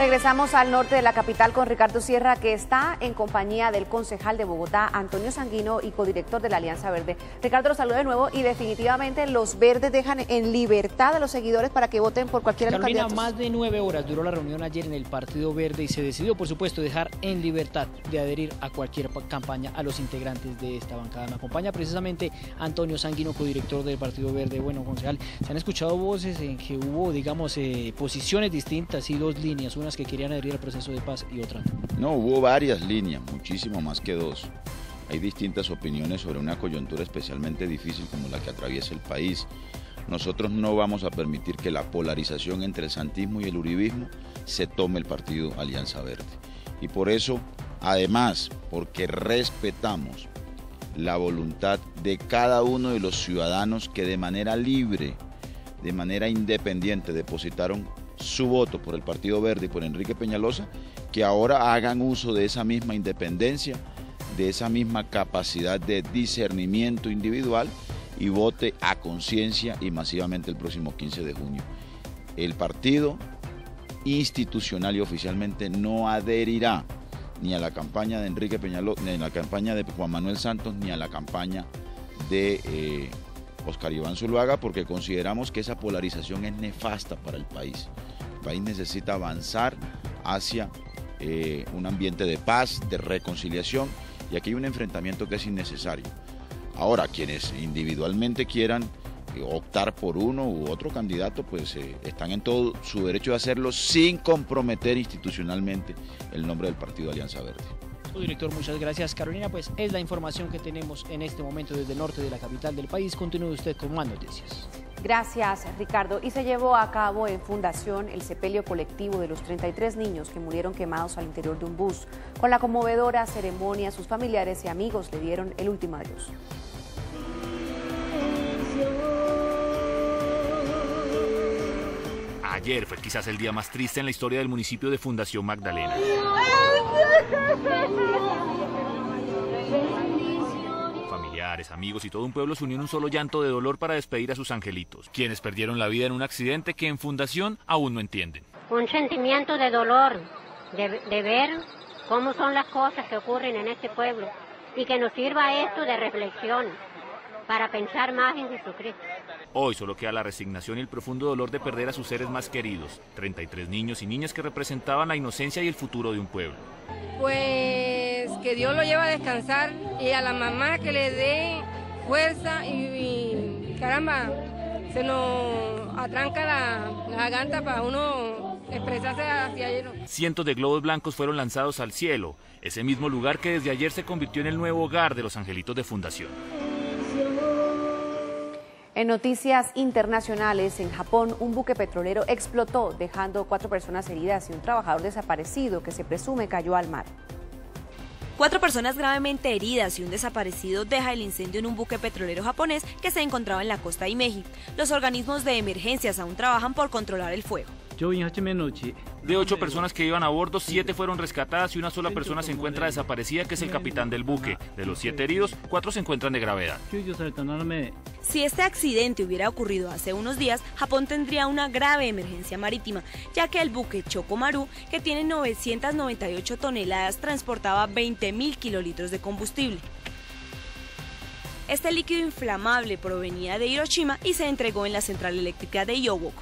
Regresamos al norte de la capital con Ricardo Sierra, que está en compañía del concejal de Bogotá, Antonio Sanguino, y codirector de la Alianza Verde. Ricardo, los saludo de nuevo y definitivamente los verdes dejan en libertad a los seguidores para que voten por cualquiera de los Carolina, candidatos. más de nueve horas duró la reunión ayer en el Partido Verde y se decidió, por supuesto, dejar en libertad de adherir a cualquier pa- campaña a los integrantes de esta bancada. Me acompaña precisamente Antonio Sanguino, codirector del Partido Verde. Bueno, concejal, se han escuchado voces en que hubo, digamos, eh, posiciones distintas y dos líneas, que querían adherir al proceso de paz y otras no. No, hubo varias líneas, muchísimo más que dos. Hay distintas opiniones sobre una coyuntura especialmente difícil como la que atraviesa el país. Nosotros no vamos a permitir que la polarización entre el santismo y el uribismo se tome el partido Alianza Verde. Y por eso, además, porque respetamos la voluntad de cada uno de los ciudadanos que de manera libre, de manera independiente depositaron su voto por el Partido Verde y por Enrique Peñalosa, que ahora hagan uso de esa misma independencia, de esa misma capacidad de discernimiento individual y vote a conciencia y masivamente el próximo 15 de junio. El partido institucional y oficialmente no adherirá ni a la campaña de Enrique Peñalosa, ni a la campaña de Juan Manuel Santos, ni a la campaña de eh, Oscar Iván Zuluaga, porque consideramos que esa polarización es nefasta para el país. El país necesita avanzar hacia eh, un ambiente de paz, de reconciliación, y aquí hay un enfrentamiento que es innecesario. Ahora, quienes individualmente quieran eh, optar por uno u otro candidato, pues eh, están en todo su derecho de hacerlo sin comprometer institucionalmente el nombre del Partido Alianza Verde. Director, muchas gracias. Carolina, pues es la información que tenemos en este momento desde el norte de la capital del país. Continúe usted con más noticias. Gracias, Ricardo. Y se llevó a cabo en Fundación el sepelio colectivo de los 33 niños que murieron quemados al interior de un bus. Con la conmovedora ceremonia, sus familiares y amigos le dieron el último adiós. Ayer fue quizás el día más triste en la historia del municipio de Fundación Magdalena. Familiares, amigos y todo un pueblo se unió en un solo llanto de dolor para despedir a sus angelitos, quienes perdieron la vida en un accidente que en Fundación aún no entienden. un sentimiento de dolor, de, de ver cómo son las cosas que ocurren en este pueblo y que nos sirva esto de reflexión para pensar más en Jesucristo. Hoy solo queda la resignación y el profundo dolor de perder a sus seres más queridos, 33 niños y niñas que representaban la inocencia y el futuro de un pueblo. pues que Dios lo lleva a descansar y a la mamá que le dé fuerza y, y, caramba, se nos atranca la, la garganta para uno expresarse hacia ellos. Cientos de globos blancos fueron lanzados al cielo, ese mismo lugar que desde ayer se convirtió en el nuevo hogar de los angelitos de Fundación. En noticias internacionales, en Japón, un buque petrolero explotó, dejando cuatro personas heridas y un trabajador desaparecido que se presume cayó al mar. Cuatro personas gravemente heridas y un desaparecido deja el incendio en un buque petrolero japonés que se encontraba en la costa de Meji. Los organismos de emergencias aún trabajan por controlar el fuego. De ocho personas que iban a bordo, siete fueron rescatadas y una sola persona se encuentra desaparecida, que es el capitán del buque. De los siete heridos, cuatro se encuentran de gravedad. Si este accidente hubiera ocurrido hace unos días, Japón tendría una grave emergencia marítima, ya que el buque Chokomaru, que tiene 998 toneladas, transportaba 20.000 kilolitros de combustible. Este líquido inflamable provenía de Hiroshima y se entregó en la central eléctrica de Yowok.